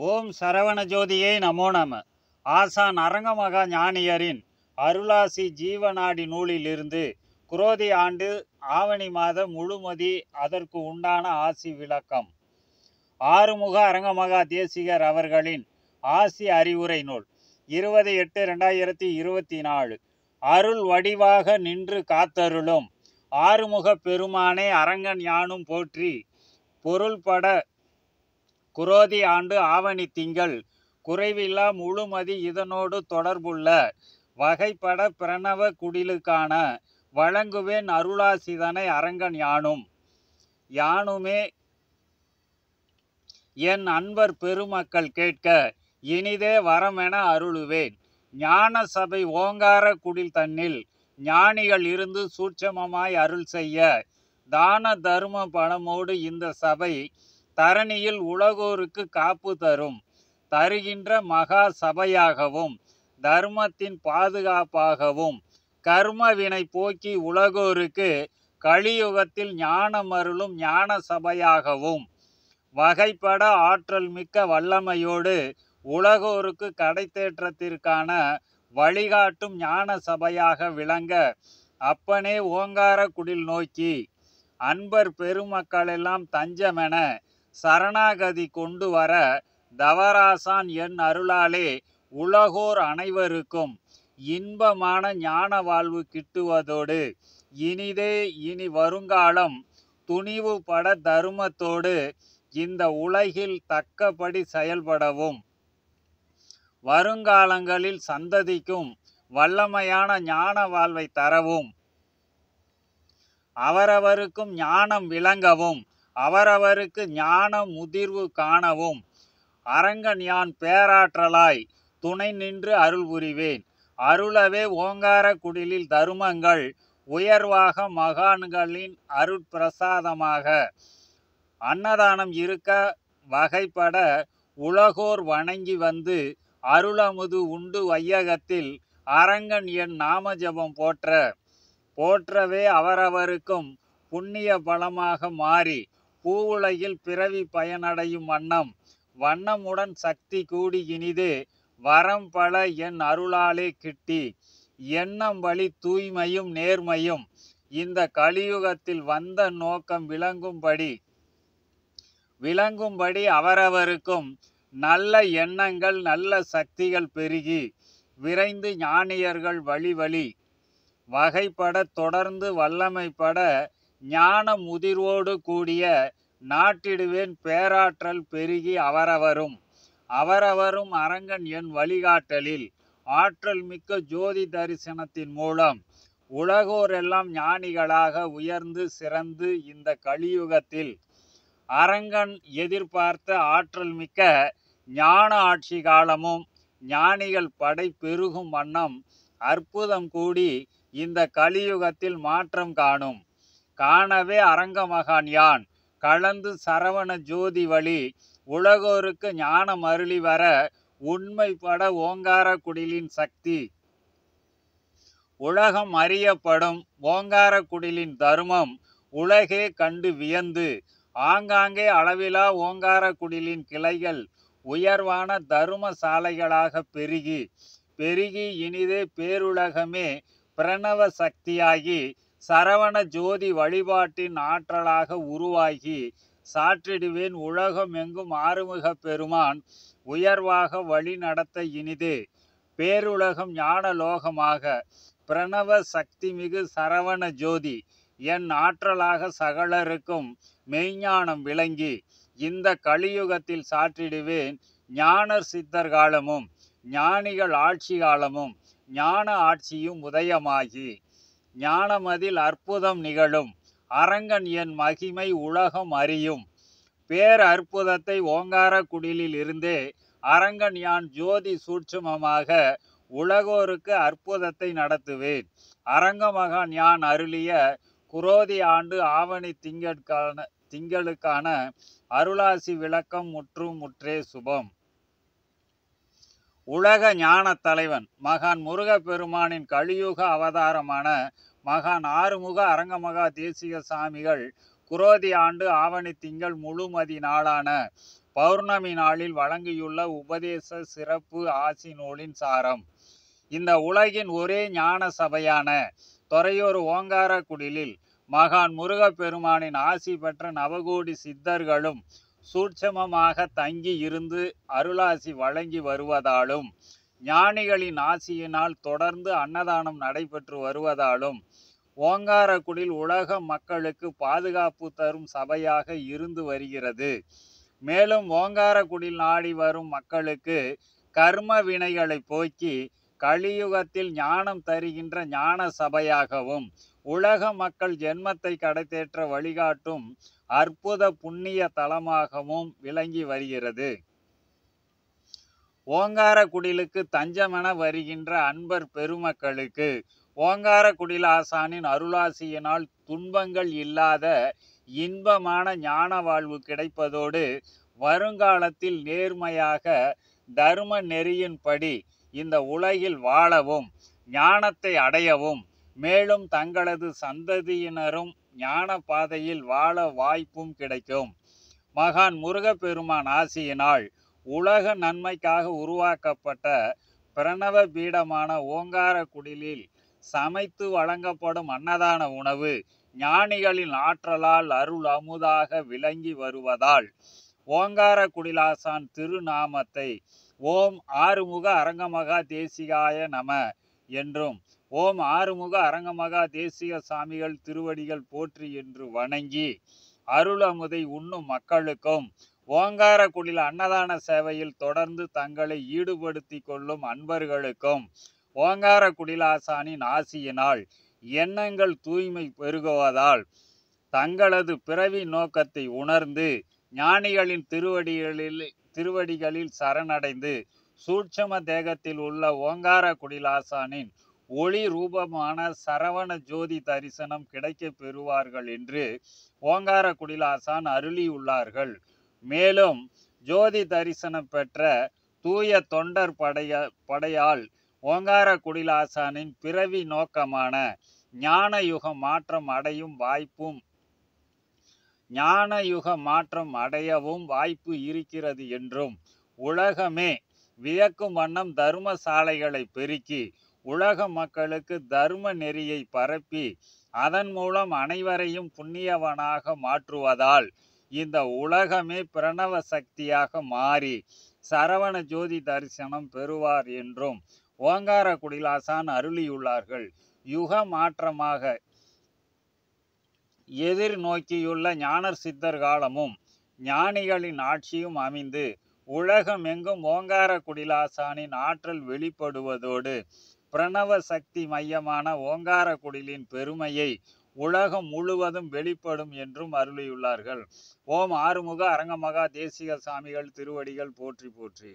ஓம் சரவண ஜோதியை நமோ நம. ஆசான் அரங்கமகா ஞானியரின் அருளாசி ஜீவநாடி நூலிலிருந்து குரோதி ஆண்டு ஆவணி மாத முழுமதி அதற்கு உண்டான ஆசி விளக்கம். ஆறுமுக அரங்கமகா தேசிகர் அவர்களின் ஆசி அறிவுரை நூல். இருபது எட்டு ரெண்டாயிரத்தி இருபத்தி நாலு. அருள் வடிவாக நின்று காத்தருளும். ஆறுமுக பெருமானே அரங்கன் யானும் போற்றி பொருள்பட குரோதி ஆண்டு ஆவணி திங்கள். குறைவில்லா முழுமதி இதனோடு தொடர்புள்ள வகைப்பட பிரணவ குடிலுக்கான வழங்குவேன் அருளாசிதனை அரங்கன் யானும். யானுமே என் அன்பர் பெருமக்கள் கேட்க இனிதே வரமென அருளுவேன். ஞான சபை ஓங்கார குடில் தன்னில் ஞானிகள் இருந்து சூட்சமமாய் அருள் செய்ய தான தர்ம பணமோடு இந்த சபை தரணியில் உலகோருக்கு காப்பு தரும் தருகின்ற மகா சபையாகவும் தர்மத்தின் பாதுகாப்பாகவும் கர்ம வினை போக்கி உலகோருக்கு கலியுகத்தில் ஞானம் அருளும் ஞான சபையாகவும் வகைப்பட ஆற்றல் மிக்க வல்லமையோடு உலகோருக்கு கடைத்தேற்றத்திற்கான வழிகாட்டும் ஞான சபையாக விளங்க அப்பனே ஓங்கார குடில் நோக்கி அன்பர் பெருமக்களெல்லாம் தஞ்சமென சரணாகதி கொண்டு வர தவராசான் என் அருளாலே உலகோர் அனைவருக்கும் இன்பமான ஞான வாழ்வு கிட்டுவதோடு இனிதே இனி வருங்காலம் துணிவு பட தருமத்தோடு இந்த உலகில் தக்கபடி செயல்படவும். வருங்காலங்களில் சந்ததிக்கும் வல்லமையான ஞான வாழ்வை தரவும். அவரவருக்கும் ஞானம் விளங்கவும். அவரவருக்கு ஞான முதிர்வு காணவும். அரங்கன் யான் பேராற்றலாய் துணை நின்று அருள் புரிவேன். அருளவே ஓங்கார குடிலில் தருமங்கள் உயர்வாக மகான்களின் அருட்பிரசாதமாக அன்னதானம் இருக்க வகைப்பட உலகோர் வணங்கி வந்து அருளமுது உண்டு வையகத்தில் அரங்கன் என் நாமஜபம் போற்ற. போற்றவே அவரவருக்கும் புண்ணிய பலமாக மாறி பூவுலகில் பிறவி பயனடையும் வண்ணம். வண்ணமுடன் சக்தி கூடி இனிது வரம் பல என் அருளாலே கிட்டி. எண்ணம் வழி தூய்மையும் நேர்மையும் இந்த கலியுகத்தில் வந்த நோக்கம் விளங்கும்படி. விளங்கும்படி அவரவருக்கும் நல்ல எண்ணங்கள் நல்ல சக்திகள் பெருகி. விரைந்து ஞானியர்கள் வழி வழி. வகைப்பட தொடர்ந்து வல்லமைப்பட ஞான முதிர்வோடு கூடிய நாட்டிடுவேன் பேராற்றல் பெருகி அவரவரும். அவரவரும் அரங்கன் என் வழிகாட்டலில். ஆற்றல் மிக்க ஜோதி தரிசனத்தின் மூலம். உலகோரெல்லாம் ஞானிகளாக உயர்ந்து சிறந்து இந்த கலியுகத்தில். அரங்கன் எதிர்பார்த்த ஆற்றல் மிக்க ஞான ஆட்சி காலமும் ஞானிகள் படை பெருகும் வண்ணம் அற்புதம் கூடி இந்த கலியுகத்தில் மாற்றம் காணும். காணவே அரங்கமகான் யான். கலந்து சரவண ஜோதி வழி உலகோருக்கு ஞானம் அருளி வர உண்மைப்பட ஓங்கார குடிலின் சக்தி. உலகம் அறியப்படும் ஓங்கார குடிலின் தர்மம் உலகே கண்டு வியந்து ஆங்காங்கே அளவிலா ஓங்கார குடிலின் கிளைகள் உயர்வான தரும சாலைகளாக பெருகி பெருகி இனிதே பேருலகமே பிரணவ சக்தியாகி சரவண ஜோதி வழிபாட்டின் ஆற்றலாக உருவாகி சாற்றிடுவேன் உலகம் எங்கும் ஆறுமுக பெருமான் உயர்வாக வழி நடத்த இனிது. பேருலகம் ஞான லோகமாக பிரணவ சக்திமிகு சரவண ஜோதி என் ஆற்றலாக சகலருக்கும் மெய்ஞானம் விளங்கி இந்த கலியுகத்தில் சாற்றிடுவேன் ஞானர் சித்தர் காலமும் ஞானிகள் ஆட்சி காலமும் ஞான ஆட்சியும் உதயமாகி. ஞானமதில் அற்புதம் நிகழும். அரங்கன் என் மகிமை உலகம் அறியும். பேர் அற்புதத்தை ஓங்கார குடிலில் இருந்தே அரங்கன் யான் ஜோதி சூட்சுமமாக உலகோருக்கு அற்புதத்தை நடத்துவேன். அரங்கமகன் யான் அருளிய குரோதி ஆண்டு ஆவணி திங்கட்கான திங்களுக்கான அருளாசி விளக்கம் முற்றும் முற்றே சுபம். உலக ஞான தலைவன் மகான் முருகப்பெருமானின் கலியுக அவதாரமான மகான் ஆறுமுக அரங்கமகா தேசிக சாமிகள் குரோதி ஆண்டு ஆவணி திங்கள் முழுமதி நாளான பௌர்ணமி நாளில் வழங்கியுள்ள உபதேச சிறப்பு ஆசி நூலின் சாரம். இந்த உலகின் ஒரே ஞான சபையான துறையூர் ஓங்கார குடிலில் மகான் முருகப்பெருமானின் ஆசி பெற்ற நவகோடி சித்தர்களும் சூட்சமமாக தங்கி இருந்து அருளாசி வழங்கி வருவதாலும் ஞானிகளின் ஆசியினால் தொடர்ந்து அன்னதானம் நடைபெற்று வருவதாலும் ஓங்காரக்குடில் உலக மக்களுக்கு பாதுகாப்பு தரும் சபையாக இருந்து வருகிறது. மேலும் ஓங்காரக்குடில் நாடி வரும் மக்களுக்கு கர்ம வினைகளை போக்கி கலியுகத்தில் ஞானம் தருகின்ற ஞான சபையாகவும் உலக மக்கள் ஜென்மத்தை கடைத்தேற்ற வழிகாட்டும் அற்புத புண்ணிய தலமாகவும் விளங்கி வருகிறது. ஓங்காரக்குடிலுக்கு தஞ்சமென வருகின்ற அன்பர் பெருமக்களுக்கு ஓங்காரக்குடில் ஆசானின் அருளாசியினால் துன்பங்கள் இல்லாத இன்பமான ஞான வாழ்வு கிடைப்பதோடு வருங்காலத்தில் நேர்மையாக தர்ம நெறியின்படி இந்த உலகில் வாழவும் ஞானத்தை அடையவும் மேலும் தங்களது சந்ததியினரும் ஞான பாதையில் வாழ வாய்ப்பும் கிடைக்கும். மகான் முருகப்பெருமான் ஆசியினால் உலக நன்மைக்காக உருவாக்கப்பட்ட பிரணவ பீடமான ஓங்கார குடிலில் சமைத்து வழங்கப்படும் அன்னதான உணவு ஞானிகளின் ஆற்றலால் அருள் அமுதாக விளங்கி வருவதால் ஓங்கார குடிலாசான் திருநாமத்தை ஓம் ஆறுமுக அரங்கமகா தேசிகாய நம என்றும் ஓம் ஆறுமுக அரங்கமகா தேசிய சாமிகள் திருவடிகள் போற்றி என்று வணங்கி அருள் அமுதை உண்ணும் மக்களுக்கும் ஓங்கார அன்னதான சேவையில் தொடர்ந்து தங்களை ஈடுபடுத்தி கொள்ளும் அன்பர்களுக்கும் ஓங்கார குடிலாசானின் ஆசியினால் எண்ணங்கள் தூய்மை பெருகுவதால் தங்களது பிறவி நோக்கத்தை உணர்ந்து ஞானிகளின் திருவடிகளில் திருவடிகளில் சரணடைந்து சூட்சம தேகத்தில் உள்ள ஓங்கார குடிலாசானின் ஒளி ரூபமான சரவண ஜோதி தரிசனம் கிடைக்கப் பெறுவார்கள் என்று ஓங்கார குடிலாசான் அருளியுள்ளார்கள். மேலும் ஜோதி தரிசனம் பெற்ற தூய தொண்டர் படைய படையால் ஓங்கார குடிலாசானின் பிறவி நோக்கமான ஞான யுக மாற்றம் அடையும் வாய்ப்பும் ஞான யுக மாற்றம் அடையவும் வாய்ப்பு இருக்கிறது என்றும் உலகமே வியக்கும் வண்ணம் தர்ம சாலைகளை பெருக்கி உலக மக்களுக்கு தர்ம நெறியை பரப்பி அதன் மூலம் அனைவரையும் புண்ணியவனாக மாற்றுவதால் இந்த உலகமே பிரணவ சக்தியாக மாறி சரவண ஜோதி தரிசனம் பெறுவார் என்றும் ஓங்கார குடிலாசான் அருளியுள்ளார்கள். யுக மாற்றமாக எதிர்நோக்கியுள்ள ஞானர் சித்தர் காலமும் ஞானிகளின் ஆட்சியும் அமைந்து உலகமெங்கும் ஓங்கார குடிலாசானின் ஆற்றல் வெளிப்படுவதோடு பிரணவ சக்தி மையமான ஓங்கார குடிலின் பெருமையை உலகம் முழுவதும் வெளிப்படும் என்றும் அருளியுள்ளார்கள். ஓம் ஆறுமுக அரங்கமகா தேசிக சாமிகள் திருவடிகள் போற்றி போற்றி.